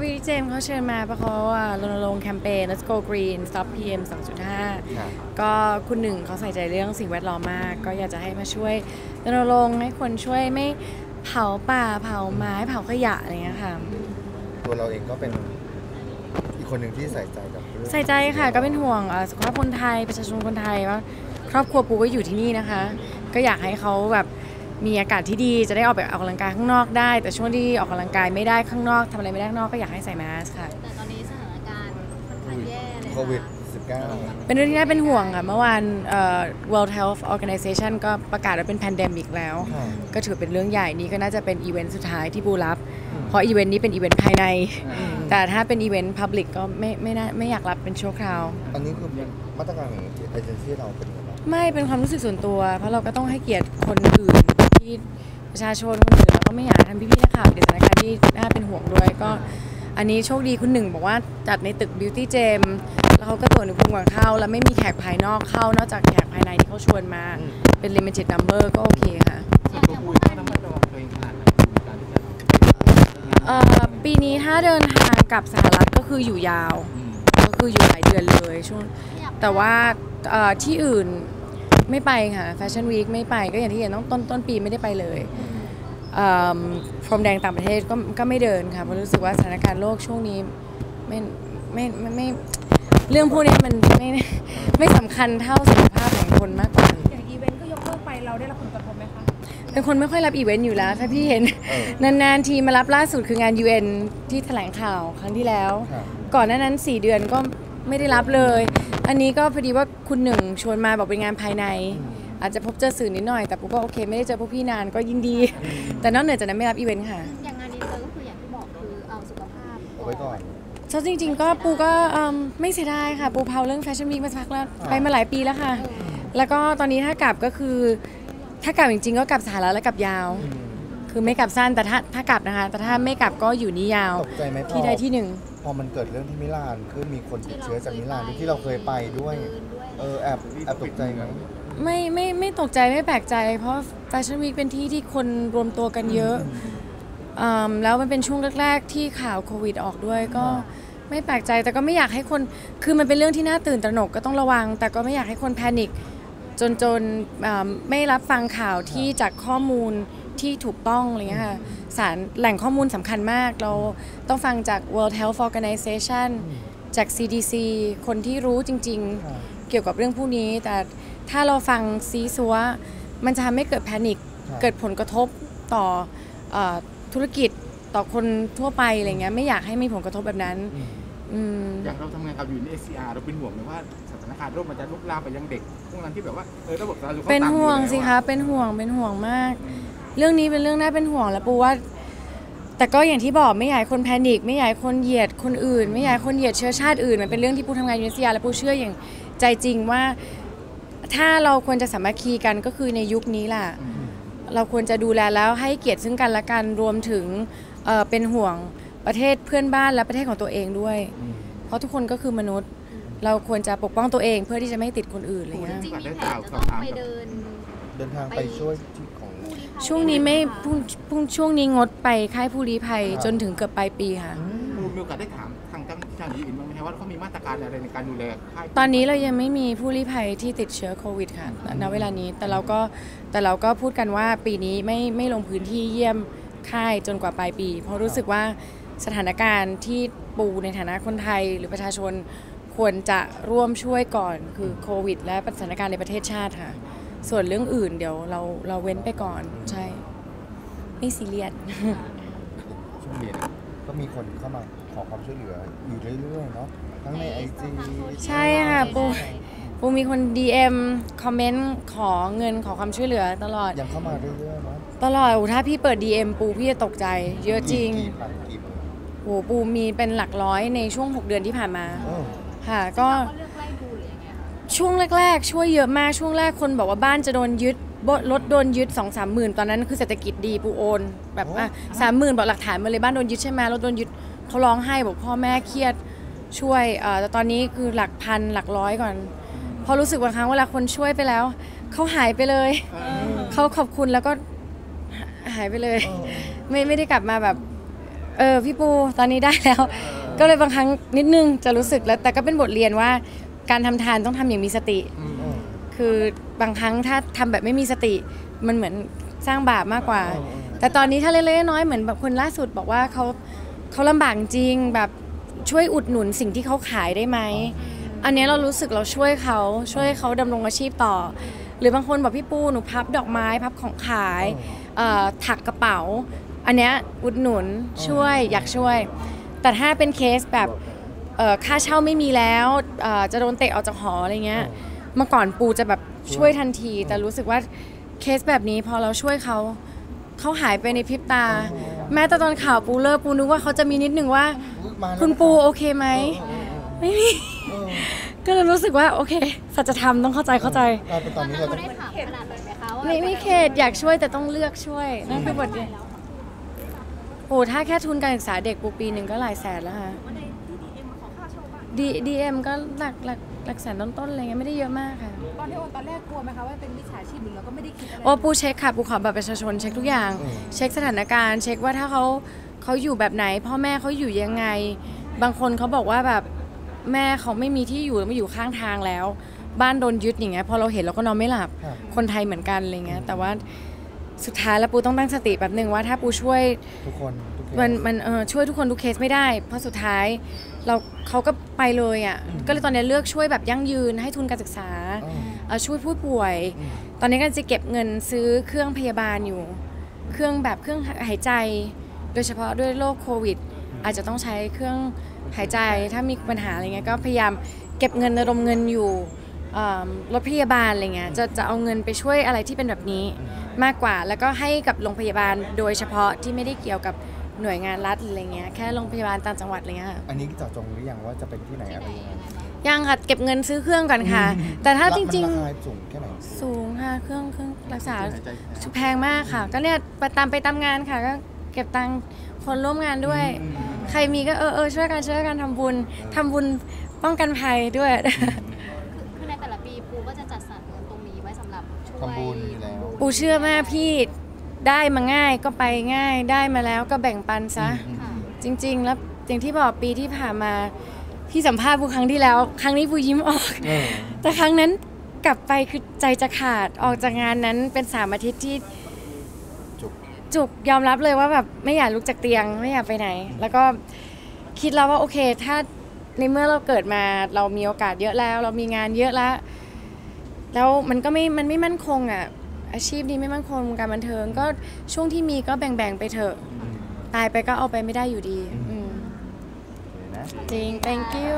พี่เจมส์เขาเชิญมาเพราะเขาอะรณรงค์แคมเปญ Let's Go Green Stop PM 2.5ค่ะก็คุณหนึ่งเขาใส่ใจเรื่องสิ่งแวดล้อมมาก ก็อยากจะให้มาช่วยรณรงค์ให้คนช่วยไม่เผาป่าเผาไม้เผาขยะอะไรเงี้ยค่ะ ตัวเราเองก็เป็นอีกคนหนึ่งที่ใส่ใจกับเรื่องใส่ใจค่ะก็เป็นห่วงเอ่อสุขภาพคนไทยประชาชนคนไทยว่าครอบครัวปูก็อยู่ที่นี่นะคะ ก็อยากให้เขาแบบ มีอากาศที่ดีจะได้ออกไปออกกำลังกายข้างนอกได้ แต่ช่วงที่ออกกำลังกายไม่ได้ข้างนอกทำอะไรไม่ได้ข้างนอกก็อยากให้ใส่แมสค่ะ แต่ตอนนี้สถานการณ์ค่อนข้างแย่เลยโควิด -19 เป็นเรื่องที่น่าเป็นห่วงค่ะ เมื่อวานเอ่อ World Health Organization ก็ประกาศว่าเป็น pandemic แล้ว ค่ะ ก็ถือเป็นเรื่องใหญ่นี่ก็น่าจะเป็นอีเวนต์สุดท้ายที่ปูรับ เพราะอีเวนต์นี้เป็นอีเวนต์ภายในแต่ถ้าเป็นอีเวนต์ public ก็ไม่ไม่น่าไม่อยากรับเป็นชั่วคราว อันนี้คือมาตรการของเอเจนซี่เราเป็นยังไงบ้าง ไม่เป็นความรู้สึกส่วนตัว เพราะเราก็ต้องให้เกียรติคนอื่น ที่ประชาชนคนอื่นเราก็ไม่อยากทำพี่ๆนักข่าวเดี๋ยวสถานการณ์ที่น่าเป็นห่วงด้วยก็อันนี้โชคดีคุณหนึ่งบอกว่าจัดในตึก Beauty Gem แล้วเขาก็ตรวจอุณหภูมิก่อนเข้า แล้วไม่มีแขกภายนอกเข้านอกจากแขกภายในที่เขาชวนมาเป็น limited number ก็โอเคค่ะส่วนตัวปุ้ยต้องระมัดระวังตัวเองขนาดไหนในการที่จะเอ่อปีนี้ถ้าเดินทางกลับสหรัฐก็คืออยู่ยาวอืมก็คืออยู่หลายเดือนเลยช่วงแต่ว่าเอ่อที่อื่น ไม่ไปค่ะแฟชั่นวีคไม่ไปก็อย่างที่เห็นต้องต้นต้นปีไม่ได้ไปเลยเอิ่มพรมแดงต่างประเทศก็ก็ไม่เดินค่ะเพราะรู้สึกว่าสถานการณ์โลกช่วงนี้ไม่ไม่ไม่ไม่เรื่องพวกนี้มันไม่ไม่สำคัญเท่าสุขภาพของคนมากกว่าอย่างอีเวนต์ก็ยกเลิกไปเราได้รับผลกระทบไหมคะเป็นคนไม่ค่อยรับอีเวนต์อยู่แล้ว ถ้าพี่เห็นเออนานๆทีมารับล่าสุดคืองาน UN ที่แถลงข่าวครั้งที่แล้วค่ะก่อนหน้านั้น 4 เดือนก็ ไม่ได้รับเลย อันนี้ก็พอดีว่าคุณหนึ่งชวนมาบอกเป็นงานภายใน อาจจะพบเจอสื่อนิดหน่อย แต่ปุ๊กก็โอเค ไม่ได้เจอพวกพี่นานก็ยินดี แต่นอกเหนือจากนั้นไม่รับอีเวนต์ค่ะอย่างงานนี้เจอก็คืออย่างที่บอกคือเอาสุขภาพเอาไว้ก่อนเพราะจริง ๆ ก็ปูก็เอิ่มไม่เสียดายค่ะ ปูเพลาเรื่อง fashion week มาสักแล้วไปมาหลายปีแล้วค่ะ แล้วก็ตอนนี้ถ้ากลับก็คือ ถ้ากลับจริงๆ ก็กลับสหรัฐแล้วกลับยาว คือไม่กลับสั้นแต่ถ้าถ้ากลับนะคะ แต่ถ้าไม่กลับก็อยู่นี่ยาว ตกใจไหมพอที่ใดที่หนึ่ง พอมันเกิดเรื่องที่มิลานคือมีคนติดเชื้อจากมิลานที่เราเคยไปด้วย เออแอบแอบตกใจไหมไม่ไม่ไม่ตกใจไม่แปลกใจ เพราะแฟชั่นวีคเป็นที่ที่คนรวมตัวกันเยอะอืมแล้วมันเป็นช่วงแรกๆ ที่ข่าวโควิดออกด้วยก็ไม่แปลกใจแต่ก็ไม่อยากให้คนคือมันเป็นเรื่องที่น่าตื่นตระหนกก็ต้องระวัง แต่ก็ไม่อยากให้คนแพนิคจนจนอ่าไม่รับฟังข่าวที่จากข้อมูล ที่ถูกต้องอะไรเงี้ยค่ะสารแหล่งข้อมูลสำคัญมาก เราต้องฟังจาก World Health Organization จาก CDC คนที่รู้จริงค่ะๆเกี่ยวกับเรื่องพวกนี้ แต่ถ้าเราฟังซีซัวมันจะทำให้เกิดแพนิคครับเกิดผลกระทบต่อเอ่อธุรกิจต่อคนทั่วไปอะไรเงี้ยไม่อยากให้มีผลกระทบแบบนั้นอืมอย่างเราทำงานกับอยู่ใน SCR เราเป็นห่วงไหมว่าสถานการณ์โรคมันจะลุกลามไปยังเด็กพวกนั้นที่แบบว่าเออระบบสาธารณสุขขาเป็นต่ำอยู่ห่วงแล้สิอคะเป็นห่วงเป็นห่วงมาก เรื่องนี้เป็นเรื่องน่าเป็นห่วงแล้วปูว่า แต่ก็อย่างที่บอกไม่อยากให้คนแพนิคไม่อยากให้คนเหยียดคนอื่น ไม่อยากให้คนเหยียดเชื้อชาติอื่นมันเป็นเรื่องที่ปูทำงานยูเนสเซียและปูเชื่ออย่างใจจริงว่า ถ้าเราควรจะสามัคคีกันก็คือในยุคนี้แหละเราควรจะดูแลแล้วให้เกียรติซึ่งกันและกันรวมถึงเอ่อเป็นห่วงประเทศเพื่อนบ้านและประเทศของตัวเองด้วย เพราะทุกคนก็คือมนุษย์ เราควรจะปกป้องตัวเองเพื่อที่จะไม่ติดคนอื่นอะไรเงี้ยจริงๆมีแผนจะต้องไปเดินเดินทางไปช่วยที่ของผู้ลี้ภัย ช่วงนี้ไม่พรุ่งพรุ่งช่วงนี้งดไปค่ายผู้ลี้ภัยครับจนถึงเกือบปลายปีค่ะ มีโอกาสได้ถามทางเจ้าหน้าที่ทางนี้อื่นบ้างไหมครับว่าเขามีมาตรการอะไรในการดูแลค่ายตอนนี้เรายังไม่มีผู้ลี้ภัยที่ติดเชื้อโควิดค่ะณเวลานี้แต่เราก็แต่เราก็พูดกันว่าปีนี้ไม่ไม่ลงพื้นที่เยี่ยมค่ายจนกว่าปลายปี เพราะรู้สึกว่าสถานการณ์ที่ปูในฐานะคนไทยหรือประชาชนควรจะร่วมช่วยก่อนคือโควิด และสถานการณ์ในประเทศชาติค่ะ ส่วนเรื่องอื่นเดี๋ยวเราเราเว้นไปก่อนใช่ ไม่ซีเรียส ช่วงเย็นก็มีคนเข้ามาขอความช่วยเหลืออยู่เรื่อยๆเนาะทั้งในไอจีใช่ค่ะปูปูมีคน DM คอมเมนต์ขอเงินขอความช่วยเหลือตลอดยังเข้ามาเรื่อยๆเนาะตลอดโอ้ถ้าพี่เปิด DM ปูพี่จะตกใจ เยอะจริงกี่พันกี่หมื่นโอ้ปูมีเป็นหลักร้อยในช่วง 6 เดือนที่ผ่านมา เออค่ะก็เขาเลือก ช่วงแรก ๆ ช่วยเยอะมากช่วงแรกคนบอกว่าบ้านจะโดนยึดบรถโดนยึด2องสามหมื่นตอนนั้นคือเศรษฐกิจดีปูโอน แบบอะสามหมื่นบอกหลักฐานมาเลยบ้านโดนยึดใช่ไหมรถโดนยึดเขาร้องไห้บอกพ่อแม่เครียดช่วยเอ่อแต่ตอนนี้คือหลักพันหลักร้อยก่อนเพอรู้สึกบางครั้งเวลาคนช่วยไปแล้วเขาหายไปเลยเขาขอบคุณแล้วก็หายไปเลย ไม่ไม่ได้กลับมาแบบเออพี่ปูตอนนี้ได้แล้ว ก็เลยบางครั้งนิดนึงจะรู้สึกแล้วแต่ก็เป็นบทเรียนว่า การทำทานต้องทำอย่างมีสติอืมคือบางครั้งถ้าทำแบบไม่มีสติ มันเหมือนสร้างบาปมากกว่าอืมแต่ตอนนี้ถ้าเล็กๆน้อยๆเหมือนแบบคนล่าสุดบอกว่าเขาเขาลำบากจริงแบบช่วยอุดหนุนสิ่งที่เขาขายได้ไหม อันเนี้ยเรารู้สึกเราช่วยเขาช่วยเขาดำรงอาชีพต่อ หรือบางคนบอกพี่ปูหนูพับดอกไม้พับของขายเอ่อถักกระเป๋า อันเนี้ยอุดหนุนช่วยอยากช่วย แต่ถ้าเป็นเคสแบบเอ่อ ค่าเช่าไม่มีแล้วเอ่อจะโดนเตะออกจากหออะไรเงี้ยเมื่อก่อนปูจะแบบช่วยทันที แต่รู้สึกว่าเคสแบบนี้พอเราช่วยเขาเขาหายไปในพริบตา แม้แต่ตอนข่าวปูเลิกปูนึกว่าเขาจะมีนิดนึงว่ามาแล้วคุณปูโอเคไหมเออไม่มีเออก็เลยรู้สึกว่าโอเคสัจธรรมต้องเข้าใจเข้าใจกลายเป็นตตออนนนั้นี้นเราเราต้องได้ถามขนาดนั้นไหมคะว่าไม่ไม่เขตอยากช่วยแต่ต้องเลือกช่วยนั่นคือบทเรียนโอ้ถ้าแค่ทุนการศึกษาเด็กปูปีหนึ่งก็หลายแสนแล้วค่ะ ดีดีเอ็มก็หลักหลักหลักแสนต้นๆอะไรเงี้ยไม่ได้เยอะมากค่ะ ตอนที่โอนตอนแรกกลัวไหมคะว่าเป็นมิจฉาชีพหรือเราก็ไม่ได้คิดอะไรโอ้ปูเช็คค่ะปูขอบัตรประชาชนเช็คทุกอย่างอืมเช็คสถานการณ์ เช็คว่าถ้าเขาเขาอยู่แบบไหน พ่อแม่เขาอยู่ยังไง บางคนเขาบอกว่าแบบแม่เขาไม่มีที่อยู่ไม่อยู่ข้างทางแล้ว บ้านโดนยึดอย่างเงี้ยพอเราเห็นเราก็นอนไม่หลับค่ะคนไทยเหมือนกันอะไรเงี้ยแต่ว่าสุดท้ายแล้วปูต้องตั้งสติแบบหนึ่งว่าถ้าปูช่วยทุกคนทุกเคสมันมันเออช่วยทุกคนทุกเคสไม่ได้ เพราะสุดท้าย เราเขาก็ไปเลยอะก็เลยตอนนี้เลือกช่วยแบบยั่งยืนให้ทุนการศึกษาเออเอ่อช่วยผู้ป่วยอืมตอนนี้ก็จะเก็บเงินซื้อเครื่องพยาบาลอยู่ เครื่องแบบเครื่องหายใจ โดยเฉพาะด้วยโรคโควิด อาจจะต้องใช้เครื่องหายใจถ้ามีปัญหาอะไรเงี้ยก็พยายามเก็บเงินระดมเงินอยู่เอิ่มรถพยาบาลอะไรเงี้ยจะจะเอาเงินไปช่วยอะไรที่เป็นแบบนี้มากกว่า แล้วก็ให้กับโรงพยาบาลโดยเฉพาะที่ไม่ได้เกี่ยวกับ หน่วยงานรัฐหรืออะไรเงี้ยแค่โรงพยาบาลต่างจังหวัดอะไรเงี้ยค่ะอันนี้เจาะจงหรือยังว่าจะเป็นที่ไหนอะไรยังไงยังค่ะเก็บเงินซื้อเครื่องก่อนค่ะ แต่ถ้าจริงมันๆราคาสูงแค่ไหน สูงค่ะเครื่องเครื่องรักษาหายใจแทนแพงมากค่ะ ก็เนี่ยไปตามไปตามงานค่ะ ก็เก็บตังค์คนร่วมงานด้วยใครมีก็เออเออช่วยกันช่วยกันทำบุญทำบุญป้องกันภัยด้วยคือในแต่ละปีปูก็จะจัดสรรเงินตรงนี้ไว้สำหรับช่วยทำบุญอยู่แล้ว ปูเชื่อแม่พี่ ได้มาง่ายก็ไปง่ายได้มาแล้วก็แบ่งปันซะค่ะจริง ๆ แล้วอย่างที่บอกปีที่ผ่านมาพี่สัมภาษณ์ปูครั้งที่แล้ว ครั้งนี้ปูยิ้มออกเออแต่ครั้งนั้นกลับไปคือใจจะขาดออกจากงานนั้นเป็นสามอาทิตย์ที่จุกจุกยอมรับเลยว่าแบบไม่อยากลุกจากเตียงไม่อยากไปไหน แล้วก็คิดแล้วว่าโอเค ถ้าในเมื่อเราเกิดมาเรามีโอกาสเยอะแล้ว เรามีงานเยอะแล้ว แล้วมันก็ไม่มันไม่มั่นคงอะ อาชีพนี้ไม่มั่นคงวงการบันเทิงก็ช่วงที่มีก็แบ่งๆไปเถอะ ตายไปก็เอาไปไม่ได้อยู่ดีอืมเดี๋ยวนะ จริง thank you